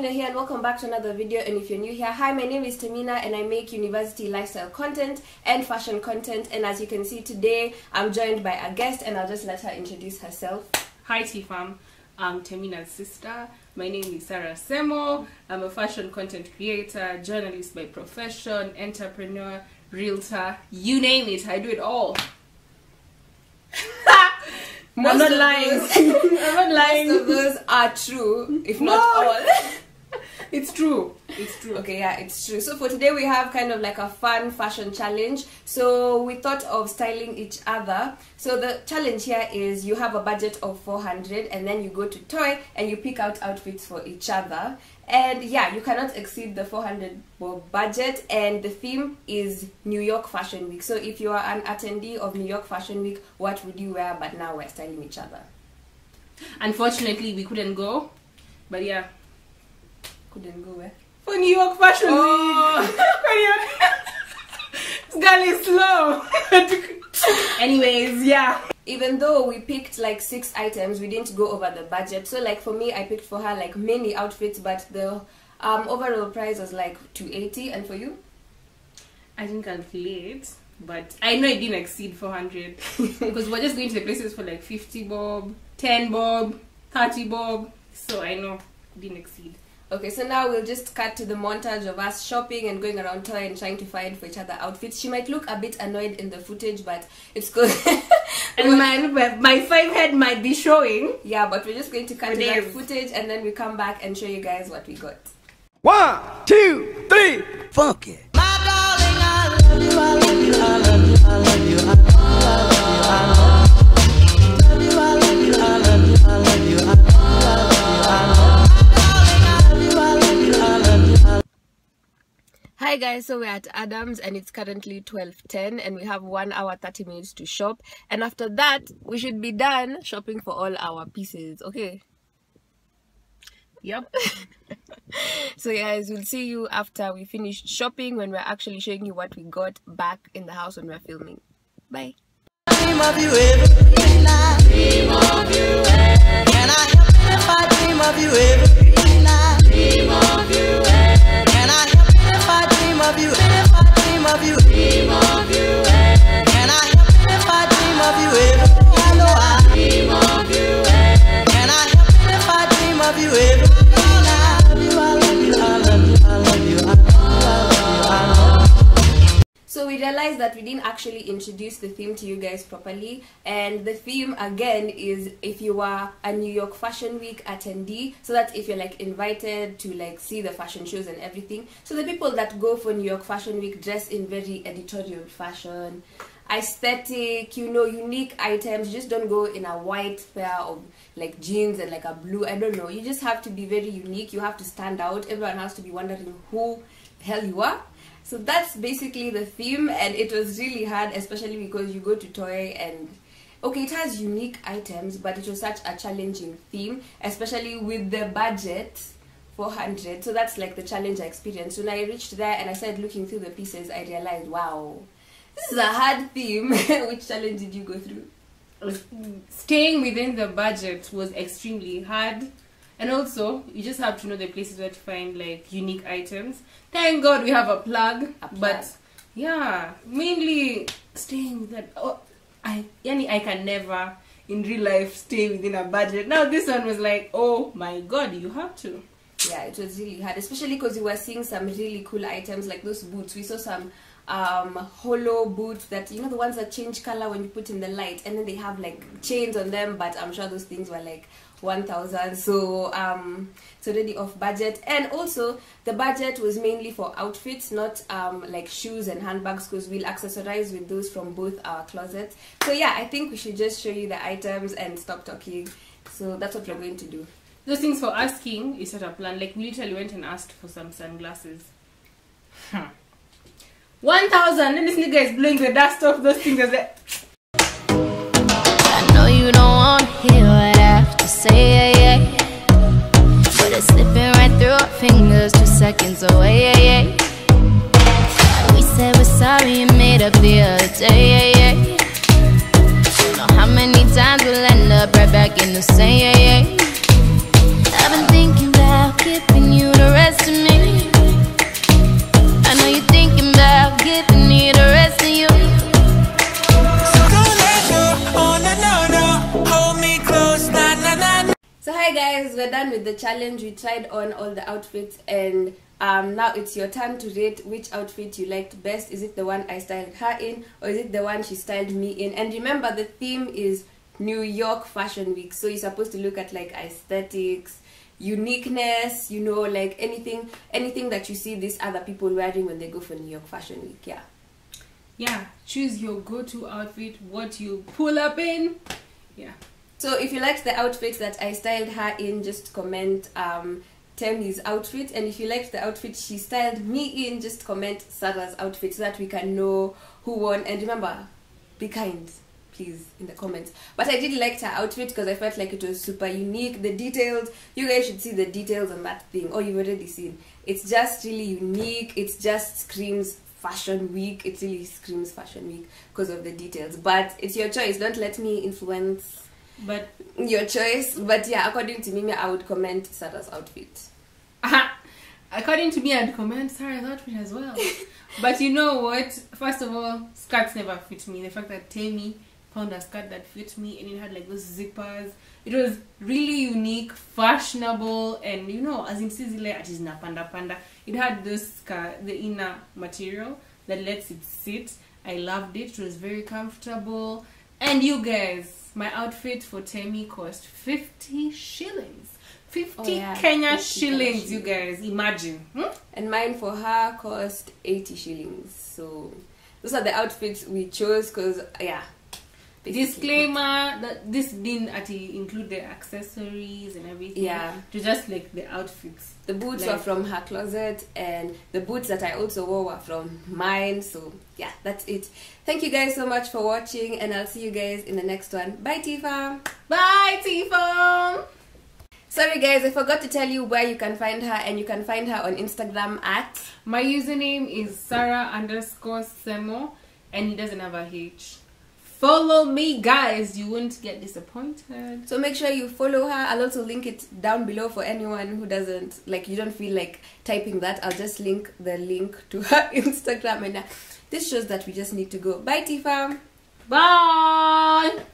Temina here and welcome back to another video and if you're new here, hi my name is Temina and I make university lifestyle content and fashion content and as you can see today I'm joined by a guest and I'll just let her introduce herself. Hi T-Fam, I'm Temina's sister. My name is Sara Semo. I'm a fashion content creator, journalist by profession, entrepreneur, realtor, you name it, I do it all. Most I'm not lying. those- I'm not lying. Most of those are true, if not all. It's true. It's true. Okay, yeah, it's true. So for today we have kind of like a fun fashion challenge. So we thought of styling each other. So the challenge here is you have a budget of 400 and then you go to Toi and you pick out outfits for each other. And yeah, you cannot exceed the 400 budget and the theme is New York Fashion Week. So if you are an attendee of New York Fashion Week, what would you wear? But now we're styling each other. Unfortunately, we couldn't go. But yeah. Couldn't go where? For New York Fashion Oh. Week. this girl is slow. Anyways, yeah. even though we picked like six items we didn't go over the budget so like for me i picked for her like many outfits but the um, overall price was like 280 and for you I didn't calculate, but I know it didn't exceed 400 because we're just going to the places for like 50 bob, 10 bob, 30 bob. So I know it didn't exceed. Okay so now we'll just cut to the montage of us shopping and going around Toi and trying to find for each other outfits. She might look a bit annoyed in the footage but it's good. And my my five head might be showing. yeah but we're just going to cut For to that footage and then we come back and show you guys what we got. One, two, three, funk it. Hi guys, so we're at Adams and it's currently 12:10 and we have 1 hour 30 minutes to shop and after that we should be done shopping for all our pieces. Okay. Yep. So guys, we'll see you after we finish shopping when we're actually showing you what we got back in the house when we're filming. Bye. dream of you every night. Dream of you every Can I help if I dream of you every realized that we didn't actually introduce the theme to you guys properly. And the theme again is if you are a New York Fashion Week attendee so that if you're like invited to like see the fashion shows and everything so the people that go for New York Fashion Week dress in very editorial fashion aesthetic you know unique items. You just don't go in a white pair of like jeans and like a blue. I don't know. You just have to be very unique. You have to stand out. Everyone has to be wondering who the hell you are. So that's basically the theme, and it was really hard, especially because you go to Toi and okay, it has unique items, but it was such a challenging theme, especially with the budget 400. So that's like the challenge I experienced. When I reached there and I started looking through the pieces, I realized, wow, this is a hard theme. Which challenge did you go through? Staying within the budget was extremely hard. And also, you just have to know the places where to find like unique items. Thank God we have a plug. A plug. But yeah, mainly staying with that. Oh, I, yani I can never in real life stay within a budget. Now this one was like, oh my God, you have to. yeah it was really hard especially because we were seeing some really cool items like those boots we saw some um hollow boots that you know the ones that change color when you put in the light and then they have like chains on them but i'm sure those things were like 1000 so um it's already off budget and also the budget was mainly for outfits not um like shoes and handbags because we'll accessorize with those from both our closets so yeah i think we should just show you the items and stop talking so that's what we're going to do Those things for asking is not a plan. Like we literally went and asked for some sunglasses. Huh. One thousand, and this nigga is blowing the dust off those things. Like, I know you don't want to hear what I have to say, yeah, yeah. But it's slipping right through our fingers, two seconds away, yeah, yeah. We said we're sorry and made up the other day, yeah, yeah. Know how many times we'll end up right back in the same, yeah, yeah. The challenge. We tried on all the outfits, and um, now it's your turn to rate which outfit you liked best. Is it the one I styled her in, or is it the one she styled me in? And remember, the theme is New York Fashion Week, so you're supposed to look at like aesthetics, uniqueness, you know, like anything, anything that you see these other people wearing when they go for New York Fashion Week. Yeah. Yeah, choose your go-to outfit, what you pull up in. Yeah. So if you liked the outfit that I styled her in, just comment um, Temi's outfit. And if you liked the outfit she styled me in, just comment Sara's outfit so that we can know who won. And remember, be kind, please, in the comments. But I did like her outfit because I felt like it was super unique. The details, you guys should see the details on that thing. Oh, you've already seen. It's just really unique. It just screams fashion week. It really screams fashion week because of the details. But it's your choice. Don't let me influence But your choice. But yeah, according to Mimi, I would comment Sara's outfit. according to me, I'd comment Sara's outfit as well. but you know what? First of all, skirts never fit me. The fact that Temi found a skirt that fit me and it had like those zippers. It was really unique, fashionable, and you know, as in Sizile, it is na panda panda. It had this skirt, the inner material that lets it sit. I loved it. It was very comfortable. And you guys, my outfit for Temi cost 50 shillings. 50 Oh, yeah, Kenya 50 shillings, Kenya you guys. Imagine. Hmm? And mine for her cost 80 shillings. So those are the outfits we chose because, yeah. Disclaimer that this didn't actually include the accessories and everything. Yeah. To just like the outfits. The boots Like- were from her closet, and the boots that I also wore were from mine. So, yeah, that's it. Thank you guys so much for watching, and I'll see you guys in the next one. Bye, Tifa! Bye, Tifa! Sorry, guys, I forgot to tell you where you can find her, and you can find her on Instagram at. My username is Sara underscore Semo and he doesn't have a H. Follow me, guys. You won't get disappointed. So make sure you follow her. I'll also link it down below for anyone who doesn't like you don't feel like typing that. I'll just link the link to her Instagram and uh, this shows that we just need to go. Bye Tifa. Bye!